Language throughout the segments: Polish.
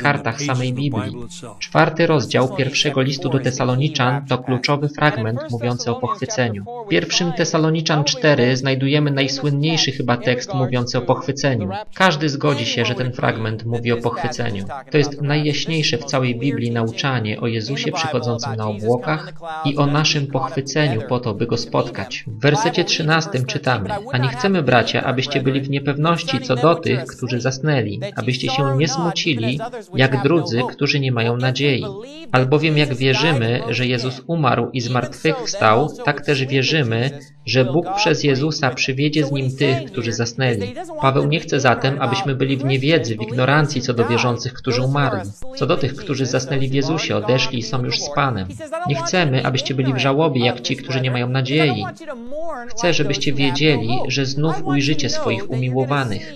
kartach samej Biblii. Czwarty rozdział pierwszego listu do Tesaloniczan to kluczowy fragment mówiący o pochwyceniu. W pierwszym Tesaloniczan 4 znajdujemy najsłynniejszy chyba tekst mówiący o pochwyceniu. Każdy zgodzi się, że ten fragment mówi o pochwyceniu. To jest najjaśniejsze w całej Biblii nauczanie o Jezusie przychodzącym na obłokach i o naszym pochwyceniu po to, by Go spotkać. W wersecie 13 czytamy A nie chcemy, bracia, abyście byli w niepewności co do tych, którzy zasnęli, abyście się nie smucili, jak drudzy, którzy nie mają nadziei. Albowiem jak wierzymy, że Jezus umarł i zmartwychwstał, tak też wierzymy, że Bóg przez Jezusa przywiedzie z Nim tych, którzy zasnęli. Paweł nie chce zatem, abyśmy byli w niewiedzy, w ignorancji co do wierzących, którzy umarli. Co do tych, którzy zasnęli w Jezusie, odeszli i są już z Panem. Nie chcemy, abyście byli w żałobie, jak ci, którzy nie mają nadziei. Chcę, żebyście wiedzieli, że znów ujrzycie swoich umiłowanych.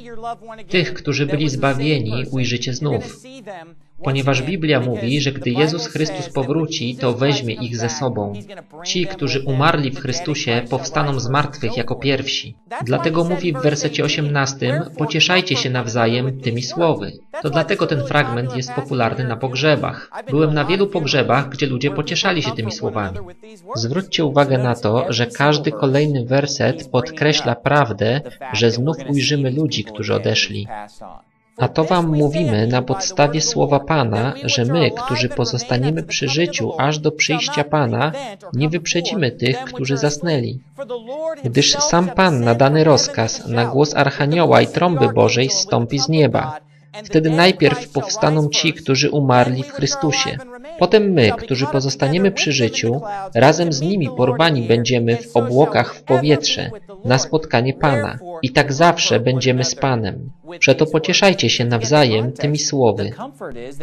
Tych, którzy byli zbawieni, ujrzycie znów. Ponieważ Biblia mówi, że gdy Jezus Chrystus powróci, to weźmie ich ze sobą. Ci, którzy umarli w Chrystusie, powstaną z martwych jako pierwsi. Dlatego mówi w wersecie 18, pocieszajcie się nawzajem tymi słowy. To dlatego ten fragment jest popularny na pogrzebach. Byłem na wielu pogrzebach, gdzie ludzie pocieszali się tymi słowami. Zwróćcie uwagę na to, że każdy kolejny werset podkreśla prawdę, że znów ujrzymy ludzi, którzy odeszli. A to wam mówimy na podstawie słowa Pana, że my, którzy pozostaniemy przy życiu aż do przyjścia Pana, nie wyprzedzimy tych, którzy zasnęli. Gdyż sam Pan na dany rozkaz, na głos Archanioła i trąby Bożej stąpi z nieba. Wtedy najpierw powstaną ci, którzy umarli w Chrystusie. Potem my, którzy pozostaniemy przy życiu, razem z nimi porwani będziemy w obłokach w powietrze, na spotkanie Pana. I tak zawsze będziemy z Panem. Przeto pocieszajcie się nawzajem tymi słowy.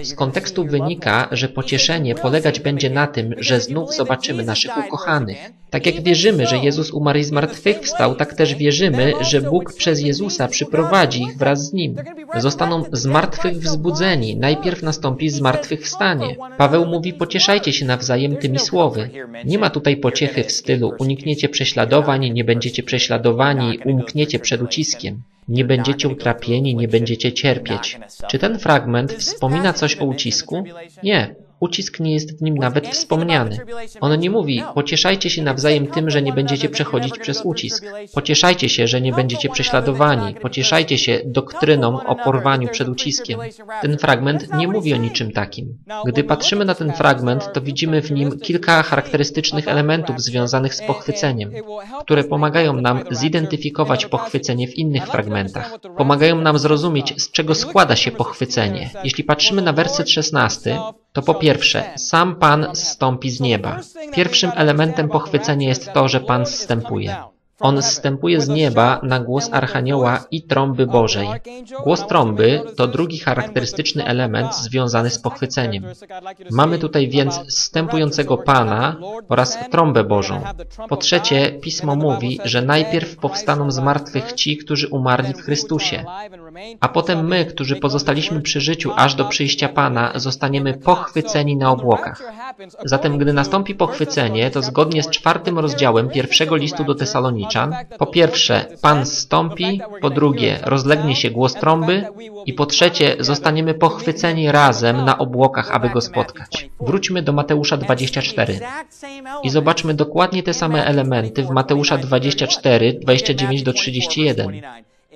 Z kontekstu wynika, że pocieszenie polegać będzie na tym, że znów zobaczymy naszych ukochanych. Tak jak wierzymy, że Jezus umarł i zmartwychwstał, tak też wierzymy, że Bóg przez Jezusa przyprowadzi ich wraz z Nim. Zostaną z martwych wzbudzeni, najpierw nastąpi zmartwychwstanie. Paweł mówi, pocieszajcie się nawzajem tymi słowy. Nie ma tutaj pociechy w stylu unikniecie prześladowań, nie będziecie prześladowani, umkniecie przed uciskiem. Nie będziecie utrapieni, nie będziecie cierpieć. Czy ten fragment wspomina coś o ucisku? Nie. Ucisk nie jest w nim nawet wspomniany. On nie mówi, pocieszajcie się nawzajem tym, że nie będziecie przechodzić przez ucisk. Pocieszajcie się, że nie będziecie prześladowani. Pocieszajcie się doktryną o porwaniu przed uciskiem. Ten fragment nie mówi o niczym takim. Gdy patrzymy na ten fragment, to widzimy w nim kilka charakterystycznych elementów związanych z pochwyceniem, które pomagają nam zidentyfikować pochwycenie w innych fragmentach. Pomagają nam zrozumieć, z czego składa się pochwycenie. Jeśli patrzymy na werset 16, to po pierwsze, sam Pan zstąpi z nieba. Pierwszym elementem pochwycenia jest to, że Pan zstępuje. On zstępuje z nieba na głos Archanioła i trąby Bożej. Głos trąby to drugi charakterystyczny element związany z pochwyceniem. Mamy tutaj więc zstępującego Pana oraz trąbę Bożą. Po trzecie, Pismo mówi, że najpierw powstaną z martwych ci, którzy umarli w Chrystusie, a potem my, którzy pozostaliśmy przy życiu aż do przyjścia Pana, zostaniemy pochwyceni na obłokach. Zatem, gdy nastąpi pochwycenie, to zgodnie z czwartym rozdziałem pierwszego listu do Po pierwsze, Pan zstąpi, po drugie, rozlegnie się głos trąby i po trzecie, zostaniemy pochwyceni razem na obłokach, aby Go spotkać. Wróćmy do Mateusza 24 i zobaczmy dokładnie te same elementy w Mateusza 24, 29 do 31.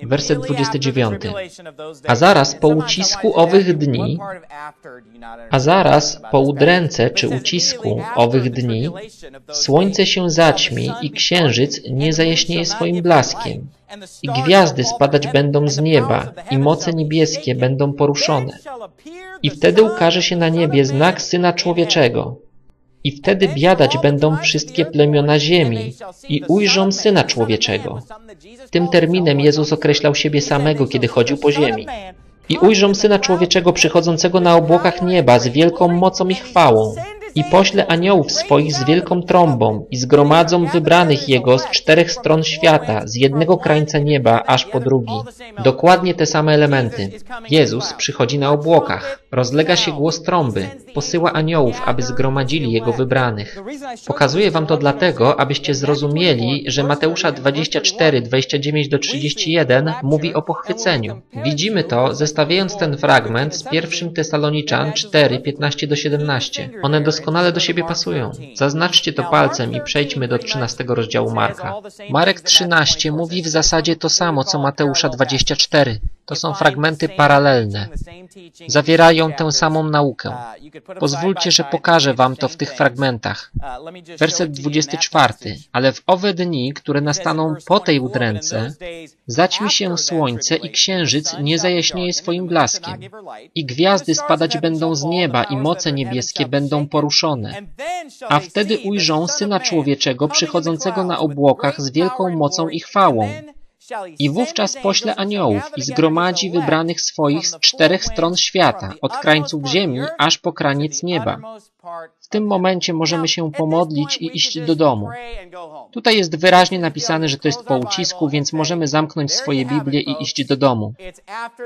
Werset 29. A zaraz po ucisku owych dni, a zaraz po udręce czy ucisku owych dni, słońce się zaćmi i księżyc nie zajaśnieje swoim blaskiem. I gwiazdy spadać będą z nieba, i moce niebieskie będą poruszone. I wtedy ukaże się na niebie znak Syna Człowieczego. I wtedy biadać będą wszystkie plemiona ziemi i ujrzą Syna Człowieczego. Tym terminem Jezus określał siebie samego, kiedy chodził po ziemi. I ujrzą Syna Człowieczego przychodzącego na obłokach nieba z wielką mocą i chwałą. I pośle aniołów swoich z wielką trąbą i zgromadzą wybranych Jego z czterech stron świata, z jednego krańca nieba aż po drugi. Dokładnie te same elementy. Jezus przychodzi na obłokach, rozlega się głos trąby, posyła aniołów, aby zgromadzili Jego wybranych. Pokazuję wam to dlatego, abyście zrozumieli, że Mateusza 24, 29 do 31 mówi o pochwyceniu. Widzimy to, zestawiając ten fragment z pierwszym Tesaloniczan 4, 15 do 17. One doskonale do siebie pasują. Zaznaczcie to palcem i przejdźmy do 13 rozdziału Marka. Marek 13 mówi w zasadzie to samo, co Mateusza 24. To są fragmenty paralelne. Zawierają tę samą naukę. Pozwólcie, że pokażę wam to w tych fragmentach. Werset 24. Ale w owe dni, które nastaną po tej udręce, zaćmi się słońce i księżyc nie zajaśnieje swoim blaskiem. I gwiazdy spadać będą z nieba i moce niebieskie będą poruszone. A wtedy ujrzą Syna Człowieczego przychodzącego na obłokach z wielką mocą i chwałą. I wówczas pośle aniołów i zgromadzi wybranych swoich z czterech stron świata, od krańców ziemi aż po kraniec nieba. W tym momencie możemy się pomodlić i iść do domu. Tutaj jest wyraźnie napisane, że to jest po ucisku, więc możemy zamknąć swoje Biblię i iść do domu.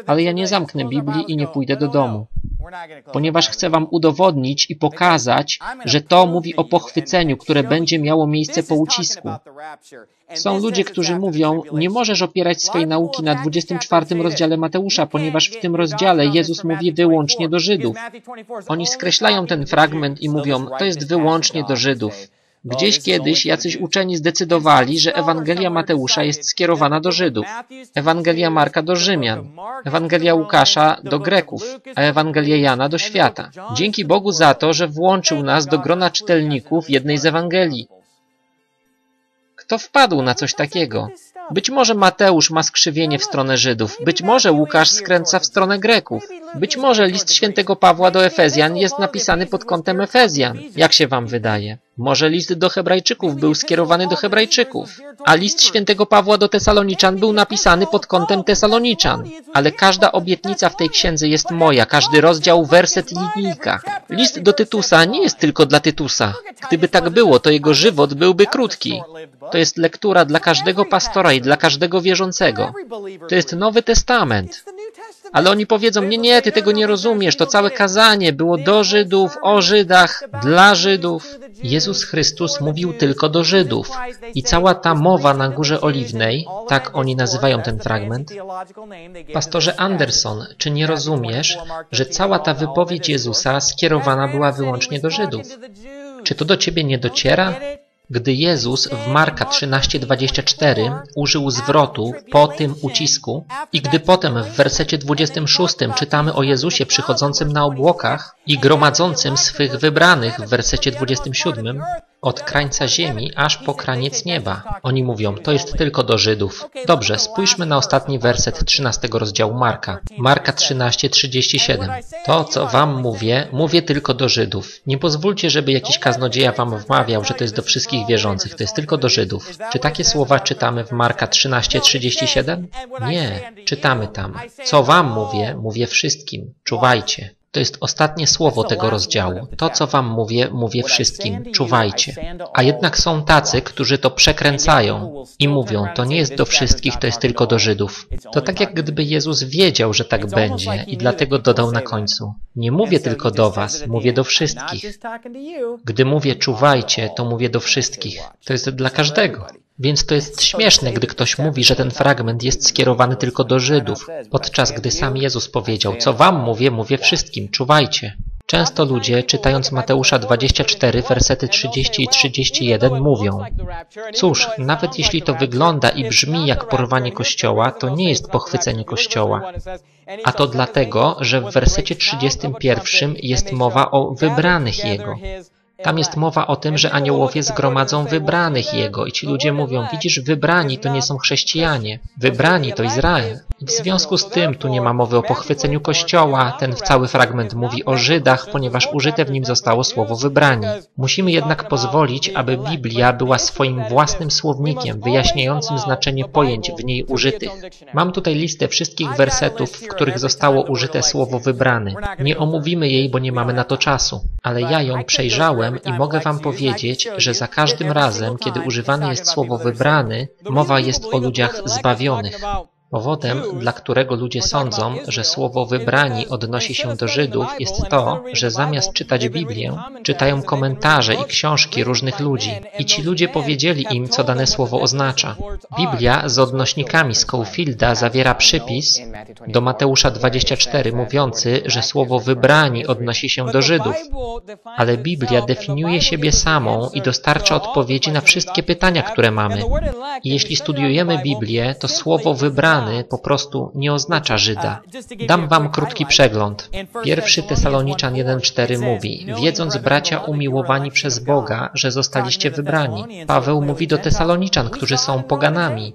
Ale ja nie zamknę Biblii i nie pójdę do domu ponieważ chcę wam udowodnić i pokazać, że to mówi o pochwyceniu, które będzie miało miejsce po ucisku. Są ludzie, którzy mówią, nie możesz opierać swojej nauki na 24 rozdziale Mateusza, ponieważ w tym rozdziale Jezus mówi wyłącznie do Żydów. Oni skreślają ten fragment i mówią, to jest wyłącznie do Żydów. Gdzieś kiedyś jacyś uczeni zdecydowali, że Ewangelia Mateusza jest skierowana do Żydów, Ewangelia Marka do Rzymian, Ewangelia Łukasza do Greków, a Ewangelia Jana do świata. Dzięki Bogu za to, że włączył nas do grona czytelników jednej z Ewangelii. Kto wpadł na coś takiego? Być może Mateusz ma skrzywienie w stronę Żydów, być może Łukasz skręca w stronę Greków, być może list świętego Pawła do Efezjan jest napisany pod kątem Efezjan. Jak się wam wydaje? Może list do Hebrajczyków był skierowany do Hebrajczyków, a list świętego Pawła do Tesaloniczan był napisany pod kątem Tesaloniczan. Ale każda obietnica w tej księdze jest moja, każdy rozdział, werset i linijka. List do Tytusa nie jest tylko dla Tytusa. Gdyby tak było, to jego żywot byłby krótki. To jest lektura dla każdego pastora i dla każdego wierzącego. To jest Nowy Testament. Ale oni powiedzą, nie, nie, ty tego nie rozumiesz, to całe kazanie było do Żydów, o Żydach, dla Żydów. Jezus Chrystus mówił tylko do Żydów. I cała ta mowa na Górze Oliwnej, tak oni nazywają ten fragment, pastorze Anderson, czy nie rozumiesz, że cała ta wypowiedź Jezusa skierowana była wyłącznie do Żydów? Czy to do ciebie nie dociera? Gdy Jezus w Marka 13:24 użył zwrotu po tym ucisku i gdy potem w wersecie 26 czytamy o Jezusie przychodzącym na obłokach i gromadzącym swych wybranych w wersecie 27, od krańca ziemi aż po kraniec nieba. Oni mówią, to jest tylko do Żydów. Dobrze, spójrzmy na ostatni werset 13 rozdziału Marka. Marka 13:37. To, co wam mówię, mówię tylko do Żydów. Nie pozwólcie, żeby jakiś kaznodzieja wam wmawiał, że to jest do wszystkich wierzących, to jest tylko do Żydów. Czy takie słowa czytamy w Marka 13:37? Nie, czytamy tam. Co wam mówię, mówię wszystkim. Czuwajcie. To jest ostatnie słowo tego rozdziału. To, co wam mówię, mówię wszystkim. Czuwajcie. A jednak są tacy, którzy to przekręcają i mówią, to nie jest do wszystkich, to jest tylko do Żydów. To tak jak gdyby Jezus wiedział, że tak będzie i dlatego dodał na końcu. Nie mówię tylko do was, mówię do wszystkich. Gdy mówię czuwajcie, to mówię do wszystkich. To jest dla każdego. Więc to jest śmieszne, gdy ktoś mówi, że ten fragment jest skierowany tylko do Żydów, podczas gdy sam Jezus powiedział, co wam mówię, mówię wszystkim, czuwajcie. Często ludzie, czytając Mateusza 24, versety 30 i 31, mówią Cóż, nawet jeśli to wygląda i brzmi jak porwanie Kościoła, to nie jest pochwycenie Kościoła. A to dlatego, że w wersecie 31 jest mowa o wybranych Jego. Tam jest mowa o tym, że aniołowie zgromadzą wybranych Jego i ci ludzie mówią, widzisz, wybrani to nie są chrześcijanie, wybrani to Izrael. W związku z tym tu nie ma mowy o pochwyceniu Kościoła, ten cały fragment mówi o Żydach, ponieważ użyte w nim zostało słowo wybrani. Musimy jednak pozwolić, aby Biblia była swoim własnym słownikiem, wyjaśniającym znaczenie pojęć w niej użytych. Mam tutaj listę wszystkich wersetów, w których zostało użyte słowo wybrany. Nie omówimy jej, bo nie mamy na to czasu, ale ja ją przejrzałem i mogę Wam powiedzieć, że za każdym razem, kiedy używane jest słowo wybrany, mowa jest o ludziach zbawionych. Powodem, dla którego ludzie sądzą, że słowo wybrani odnosi się do Żydów, jest to, że zamiast czytać Biblię, czytają komentarze i książki różnych ludzi. I ci ludzie powiedzieli im, co dane słowo oznacza. Biblia z odnośnikami Schofielda zawiera przypis do Mateusza 24 mówiący, że słowo wybrani odnosi się do Żydów. Ale Biblia definiuje siebie samą i dostarcza odpowiedzi na wszystkie pytania, które mamy. I jeśli studiujemy Biblię, to słowo wybrani po prostu nie oznacza Żyda. Dam wam krótki przegląd. Pierwszy Tesaloniczan 1.4 mówi Wiedząc bracia umiłowani przez Boga, że zostaliście wybrani. Paweł mówi do Tesaloniczan, którzy są poganami.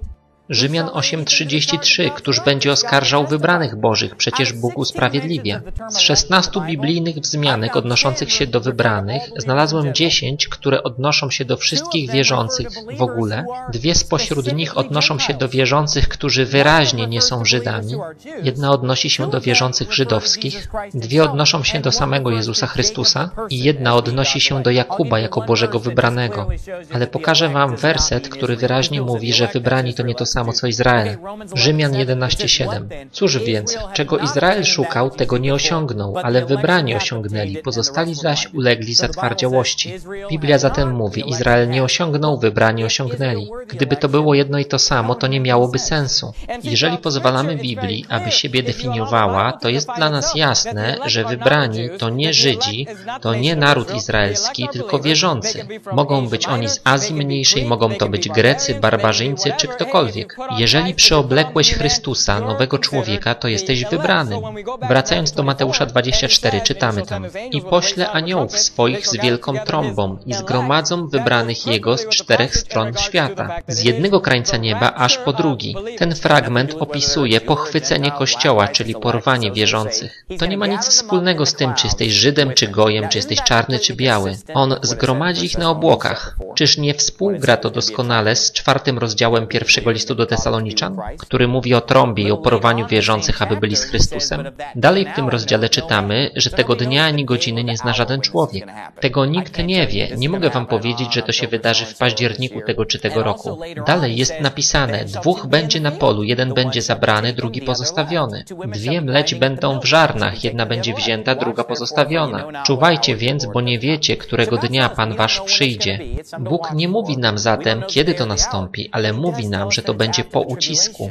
Rzymian 8:33, któż będzie oskarżał wybranych Bożych, przecież Bóg usprawiedliwia. Z 16 biblijnych wzmianek odnoszących się do wybranych, znalazłem 10, które odnoszą się do wszystkich wierzących w ogóle. Dwie spośród nich odnoszą się do wierzących, którzy wyraźnie nie są Żydami. Jedna odnosi się do wierzących żydowskich, dwie odnoszą się do samego Jezusa Chrystusa i jedna odnosi się do Jakuba jako Bożego wybranego. Ale pokażę wam werset, który wyraźnie mówi, że wybrani to nie to samo samo co Izrael. Rzymian 11:7. Cóż więc, czego Izrael szukał, tego nie osiągnął, ale wybrani osiągnęli, pozostali zaś ulegli zatwardziałości. Biblia zatem mówi, Izrael nie osiągnął, wybrani osiągnęli. Gdyby to było jedno i to samo, to nie miałoby sensu. Jeżeli pozwalamy Biblii, aby siebie definiowała, to jest dla nas jasne, że wybrani to nie Żydzi, to nie naród izraelski, tylko wierzący. Mogą być oni z Azji Mniejszej, mogą to być Grecy, barbarzyńcy czy ktokolwiek. Jeżeli przyoblekłeś Chrystusa, nowego człowieka, to jesteś wybranym. Wracając do Mateusza 24, czytamy tam I pośle aniołów swoich z wielką trąbą i zgromadzą wybranych Jego z czterech stron świata, z jednego krańca nieba aż po drugi. Ten fragment opisuje pochwycenie Kościoła, czyli porwanie wierzących. To nie ma nic wspólnego z tym, czy jesteś Żydem, czy Gojem, czy jesteś czarny, czy biały. On zgromadzi ich na obłokach. Czyż nie współgra to doskonale z czwartym rozdziałem pierwszego listu do Tesaloniczan, który mówi o trąbie i o porwaniu wierzących, aby byli z Chrystusem. Dalej w tym rozdziale czytamy, że tego dnia ani godziny nie zna żaden człowiek. Tego nikt nie wie. Nie mogę wam powiedzieć, że to się wydarzy w październiku tego czy tego roku. Dalej jest napisane, dwóch będzie na polu, jeden będzie zabrany, drugi pozostawiony. Dwie mleć będą w żarnach, jedna będzie wzięta, druga pozostawiona. Czuwajcie więc, bo nie wiecie, którego dnia Pan wasz przyjdzie. Bóg nie mówi nam zatem, kiedy to nastąpi, ale mówi nam, że to będzie po ucisku,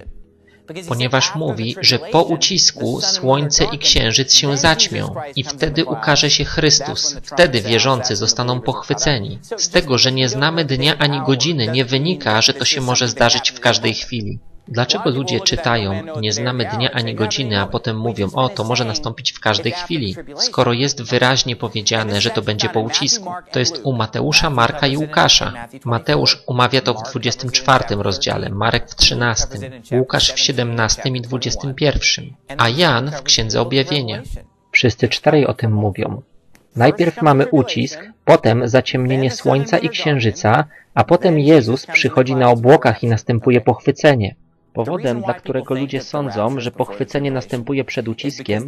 ponieważ mówi, że po ucisku słońce i księżyc się zaćmią i wtedy ukaże się Chrystus. Wtedy wierzący zostaną pochwyceni. Z tego, że nie znamy dnia ani godziny, nie wynika, że to się może zdarzyć w każdej chwili. Dlaczego ludzie czytają, nie znamy dnia ani godziny, a potem mówią, o, to może nastąpić w każdej chwili, skoro jest wyraźnie powiedziane, że to będzie po ucisku? To jest u Mateusza, Marka i Łukasza. Mateusz umawia to w 24 rozdziale, Marek w 13, Łukasz w 17 i 21, a Jan w Księdze Objawienia. Wszyscy czterej o tym mówią. Najpierw mamy ucisk, potem zaciemnienie słońca i księżyca, a potem Jezus przychodzi na obłokach i następuje pochwycenie. Powodem, dla którego ludzie sądzą, że pochwycenie następuje przed uciskiem,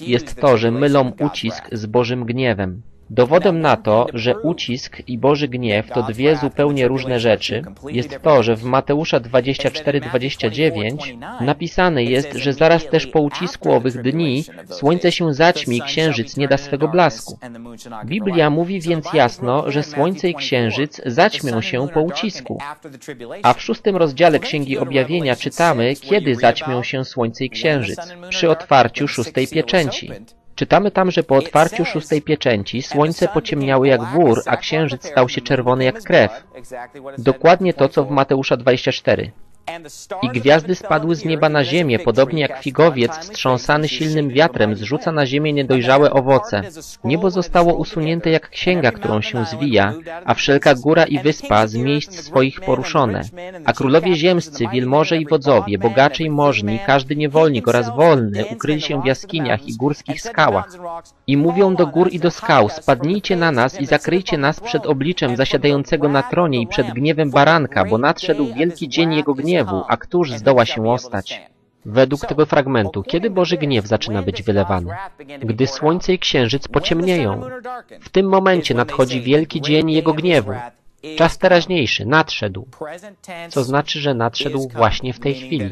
jest to, że mylą ucisk z Bożym gniewem. Dowodem na to, że ucisk i Boży gniew to dwie zupełnie różne rzeczy, jest to, że w Mateusza 24-29 napisane jest, że zaraz też po ucisku owych dni słońce się zaćmi i księżyc nie da swego blasku. Biblia mówi więc jasno, że słońce i księżyc zaćmią się po ucisku. A w szóstym rozdziale Księgi Objawienia czytamy, kiedy zaćmią się słońce i księżyc. Przy otwarciu szóstej pieczęci. Czytamy tam, że po otwarciu szóstej pieczęci słońce pociemniało jak wór, a księżyc stał się czerwony jak krew. Dokładnie to, co w Mateusza 24. I gwiazdy spadły z nieba na ziemię, podobnie jak figowiec wstrząsany silnym wiatrem zrzuca na ziemię niedojrzałe owoce. Niebo zostało usunięte jak księga, którą się zwija, a wszelka góra i wyspa z miejsc swoich poruszone. A królowie ziemscy, wielmoże i wodzowie, bogacze i możni, każdy niewolnik oraz wolny ukryli się w jaskiniach i górskich skałach. I mówią do gór i do skał, spadnijcie na nas i zakryjcie nas przed obliczem zasiadającego na tronie i przed gniewem baranka, bo nadszedł wielki dzień jego gniewu, a któż zdoła się ostać? Według tego fragmentu, kiedy Boży gniew zaczyna być wylewany? Gdy słońce i księżyc pociemnieją. W tym momencie nadchodzi wielki dzień Jego gniewu. Czas teraźniejszy nadszedł, co znaczy, że nadszedł właśnie w tej chwili.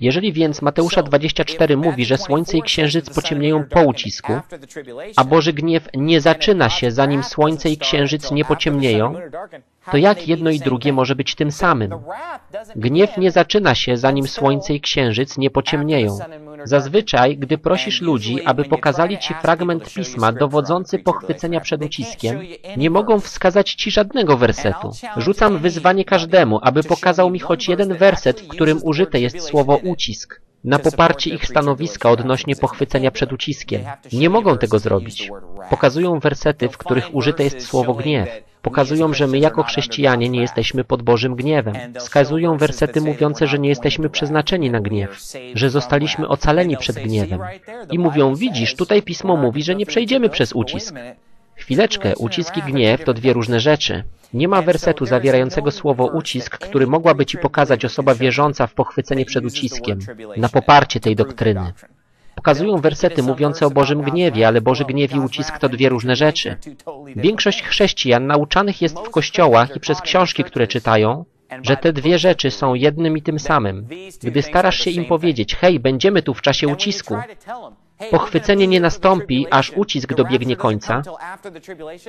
Jeżeli więc Mateusza 24 mówi, że słońce i księżyc pociemnieją po ucisku, a Boży gniew nie zaczyna się, zanim słońce i księżyc nie pociemnieją, to jak jedno i drugie może być tym samym? Gniew nie zaczyna się, zanim słońce i księżyc nie pociemnieją. Zazwyczaj, gdy prosisz ludzi, aby pokazali ci fragment pisma dowodzący pochwycenia przed uciskiem, nie mogą wskazać ci żadnego wersetu. Rzucam wyzwanie każdemu, aby pokazał mi choć jeden werset, w którym użyte jest słowo ucisk na poparcie ich stanowiska odnośnie pochwycenia przed uciskiem. Nie mogą tego zrobić. Pokazują wersety, w których użyte jest słowo gniew. Pokazują, że my jako chrześcijanie nie jesteśmy pod Bożym gniewem. Wskazują wersety mówiące, że nie jesteśmy przeznaczeni na gniew, że zostaliśmy ocaleni przed gniewem. I mówią, widzisz, tutaj pismo mówi, że nie przejdziemy przez ucisk. Chwileczkę, ucisk i gniew to dwie różne rzeczy. Nie ma wersetu zawierającego słowo ucisk, który mogłaby ci pokazać osoba wierząca w pochwycenie przed uciskiem, na poparcie tej doktryny. Pokazują wersety mówiące o Bożym gniewie, ale Boży gniew i ucisk to dwie różne rzeczy. Większość chrześcijan nauczanych jest w kościołach i przez książki, które czytają, że te dwie rzeczy są jednym i tym samym. Gdy starasz się im powiedzieć, hej, będziemy tu w czasie ucisku, pochwycenie nie nastąpi, aż ucisk dobiegnie końca,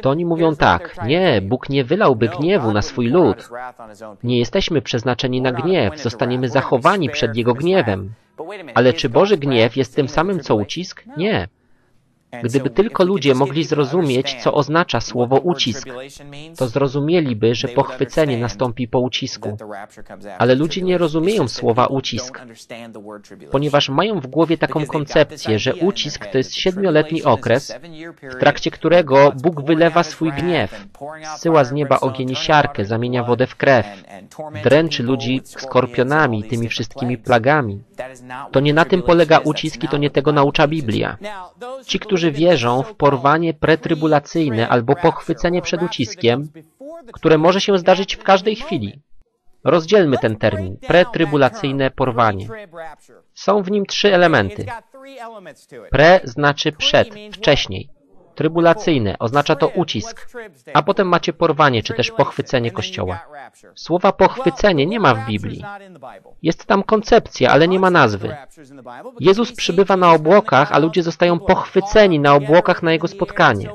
to oni mówią tak, nie, Bóg nie wylałby gniewu na swój lud. Nie jesteśmy przeznaczeni na gniew, zostaniemy zachowani przed Jego gniewem. Ale czy Boży gniew jest tym samym co ucisk? Nie. Gdyby tylko ludzie mogli zrozumieć, co oznacza słowo ucisk, to zrozumieliby, że pochwycenie nastąpi po ucisku. Ale ludzie nie rozumieją słowa ucisk, ponieważ mają w głowie taką koncepcję, że ucisk to jest siedmioletni okres, w trakcie którego Bóg wylewa swój gniew, zsyła z nieba ogień i siarkę, zamienia wodę w krew, dręczy ludzi skorpionami, tymi wszystkimi plagami. To nie na tym polega ucisk i to nie tego naucza Biblia. Ci, którzy którzy wierzą w porwanie pretrybulacyjne albo pochwycenie przed uciskiem, które może się zdarzyć w każdej chwili. Rozdzielmy ten termin. Pretrybulacyjne porwanie. Są w nim trzy elementy. Pre znaczy przed, wcześniej. Trybulacyjne oznacza to ucisk, a potem macie porwanie czy też pochwycenie Kościoła. Słowa pochwycenie nie ma w Biblii. Jest tam koncepcja, ale nie ma nazwy. Jezus przybywa na obłokach, a ludzie zostają pochwyceni na obłokach na Jego spotkanie.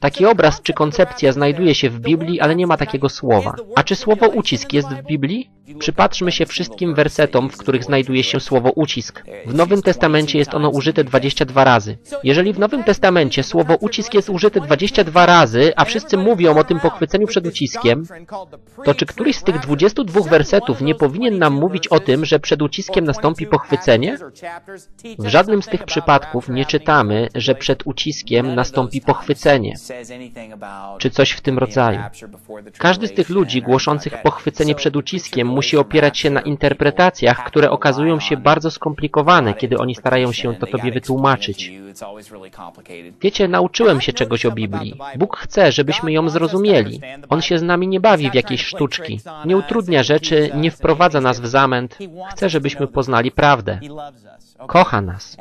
Taki obraz czy koncepcja znajduje się w Biblii, ale nie ma takiego słowa. A czy słowo ucisk jest w Biblii? Przypatrzmy się wszystkim wersetom, w których znajduje się słowo ucisk. W Nowym Testamencie jest ono użyte 22 razy. Jeżeli w Nowym Testamencie słowo ucisk jest użyte 22 razy, a wszyscy mówią o tym pochwyceniu przed uciskiem, to czy któryś z tych 22 wersetów nie powinien nam mówić o tym, że przed uciskiem nastąpi pochwycenie? W żadnym z tych przypadków nie czytamy, że przed uciskiem nastąpi pochwycenie, czy coś w tym rodzaju. Każdy z tych ludzi głoszących pochwycenie przed uciskiem musi opierać się na interpretacjach, które okazują się bardzo skomplikowane, kiedy oni starają się to Tobie wytłumaczyć. Wiecie, nauczyłem się czegoś o Biblii. Bóg chce, żebyśmy ją zrozumieli. On się z nami nie bawi w jakieś sztuczki. Nie utrudnia rzeczy, nie wprowadza nas w zamęt. Chce, żebyśmy poznali prawdę. Kocha nas.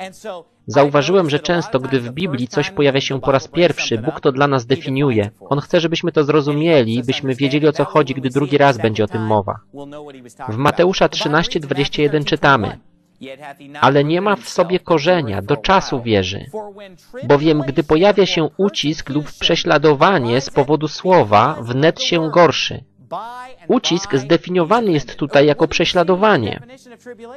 Zauważyłem, że często, gdy w Biblii coś pojawia się po raz pierwszy, Bóg to dla nas definiuje. On chce, żebyśmy to zrozumieli, byśmy wiedzieli o co chodzi, gdy drugi raz będzie o tym mowa. W Mateusza 13:21 czytamy: ale nie ma w sobie korzenia, do czasu wierzy. Bowiem gdy pojawia się ucisk lub prześladowanie z powodu słowa, wnet się gorszy. Ucisk zdefiniowany jest tutaj jako prześladowanie.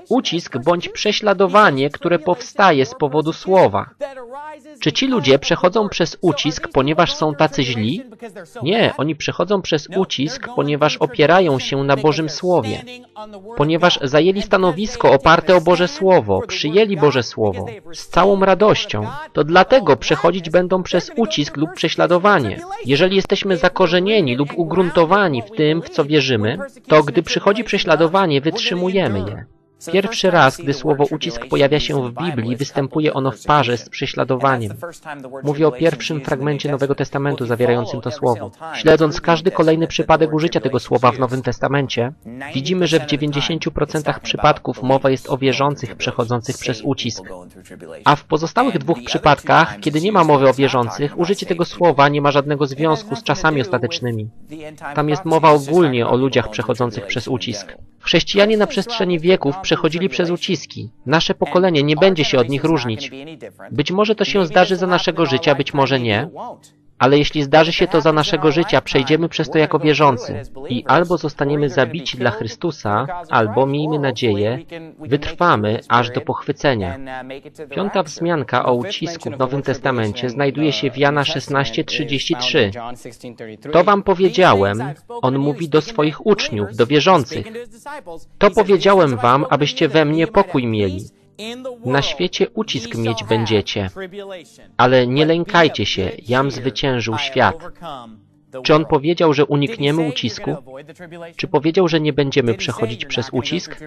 Ucisk bądź prześladowanie, które powstaje z powodu słowa. Czy ci ludzie przechodzą przez ucisk, ponieważ są tacy źli? Nie, oni przechodzą przez ucisk, ponieważ opierają się na Bożym Słowie. Ponieważ zajęli stanowisko oparte o Boże Słowo, przyjęli Boże Słowo z całą radością. To dlatego przechodzić będą przez ucisk lub prześladowanie. Jeżeli jesteśmy zakorzenieni lub ugruntowani w tym, w co wierzymy, to gdy przychodzi prześladowanie, wytrzymujemy je. Pierwszy raz, gdy słowo ucisk pojawia się w Biblii, występuje ono w parze z prześladowaniem. Mówię o pierwszym fragmencie Nowego Testamentu zawierającym to słowo. Śledząc każdy kolejny przypadek użycia tego słowa w Nowym Testamencie, widzimy, że w 90% przypadków mowa jest o wierzących przechodzących przez ucisk. A w pozostałych dwóch przypadkach, kiedy nie ma mowy o wierzących, użycie tego słowa nie ma żadnego związku z czasami ostatecznymi. Tam jest mowa ogólnie o ludziach przechodzących przez ucisk. Chrześcijanie na przestrzeni wieków przechodzili przez uciski. Nasze pokolenie nie będzie się od nich różnić. Być może to się zdarzy za naszego życia, być może nie. Ale jeśli zdarzy się to za naszego życia, przejdziemy przez to jako wierzący i albo zostaniemy zabici dla Chrystusa, albo, miejmy nadzieję, wytrwamy aż do pochwycenia. Piąta wzmianka o ucisku w Nowym Testamencie znajduje się w Jana 16:33. To wam powiedziałem, on mówi do swoich uczniów, do wierzących. To powiedziałem wam, abyście we mnie pokój mieli. Na świecie ucisk mieć będziecie, ale nie lękajcie się, jam zwyciężył świat. Czy on powiedział, że unikniemy ucisku? Czy powiedział, że nie będziemy przechodzić przez ucisk?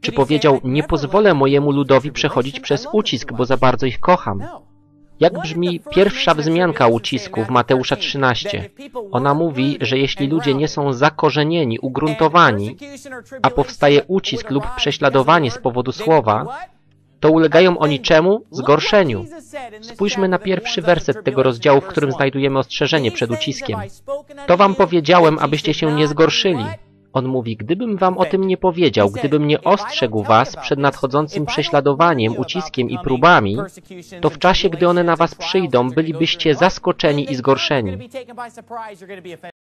Czy powiedział, nie pozwolę mojemu ludowi przechodzić przez ucisk, bo za bardzo ich kocham? Jak brzmi pierwsza wzmianka ucisku w Mateusza 13? Ona mówi, że jeśli ludzie nie są zakorzenieni, ugruntowani, a powstaje ucisk lub prześladowanie z powodu słowa, to ulegają oni czemu? Zgorszeniu. Spójrzmy na pierwszy werset tego rozdziału, w którym znajdujemy ostrzeżenie przed uciskiem. To wam powiedziałem, abyście się nie zgorszyli. On mówi, gdybym wam o tym nie powiedział, gdybym nie ostrzegł was przed nadchodzącym prześladowaniem, uciskiem i próbami, to w czasie, gdy one na was przyjdą, bylibyście zaskoczeni i zgorszeni.